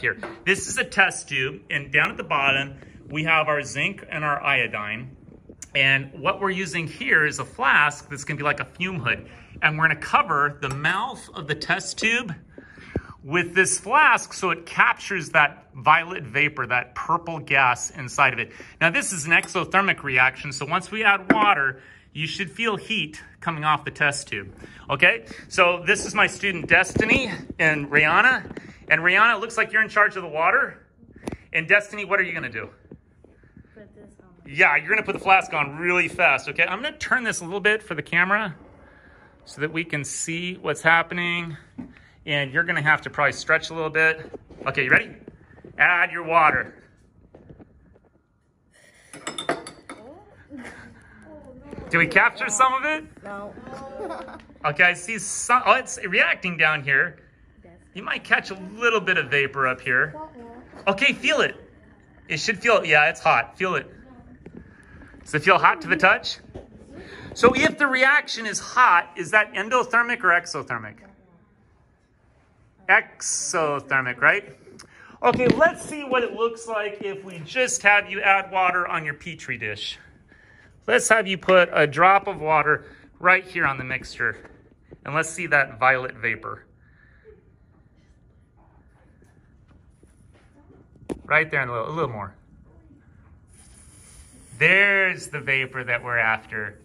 Here, this is a test tube, and down at the bottom, we have our zinc and our iodine. And what we're using here is a flask that's gonna be like a fume hood. And we're gonna cover the mouth of the test tube with this flask so it captures that violet vapor, that purple gas inside of it. Now this is an exothermic reaction, so once we add water, you should feel heat coming off the test tube, okay? So this is my student Destiny and Rihanna. And Rihanna, it looks like you're in charge of the water. And Destiny, what are you gonna do? Put this on. Yeah, you're gonna put the flask on really fast, okay? I'm gonna turn this a little bit for the camera so that we can see what's happening. And you're gonna have to probably stretch a little bit. Okay, you ready? Add your water. Did we capture some of it? No. Okay, I see some, oh, it's reacting down here. You might catch a little bit of vapor up here. Okay, feel it. It should feel, yeah, it's hot. Feel it. Does it feel hot to the touch? So if the reaction is hot, is that endothermic or exothermic? Exothermic, right? Okay, let's see what it looks like if we just have you add water on your Petri dish. Let's have you put a drop of water right here on the mixture. And let's see that violet vapor. Right there, and a little, a little more. There's the vapor that we're after.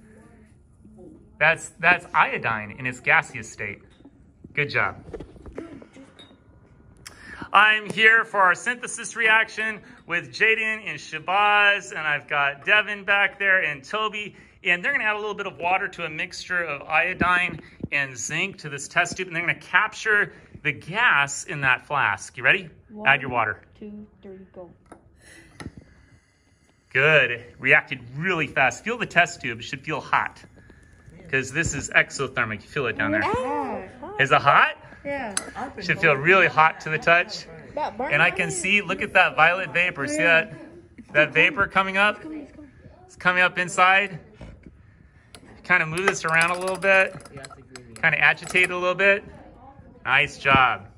That's, that's iodine in its gaseous state. Good job. I'm here for our synthesis reaction with Jaden and Shabazz, and I've got Devin back there and Toby, and they're gonna add a little bit of water to a mixture of iodine and zinc to this test tube, and they're gonna capture the gas in that flask. You ready? One, add your water. Two, three, go. Good. Reacted really fast. Feel the test tube. It should feel hot because this is exothermic. You feel it down there. Is it hot? Yeah. Should feel really hot to the touch. And I can see, look at that violet vapor. See that, that vapor coming up? It's coming up inside. Kind of move this around a little bit. Kind of agitate it a little bit. Nice job.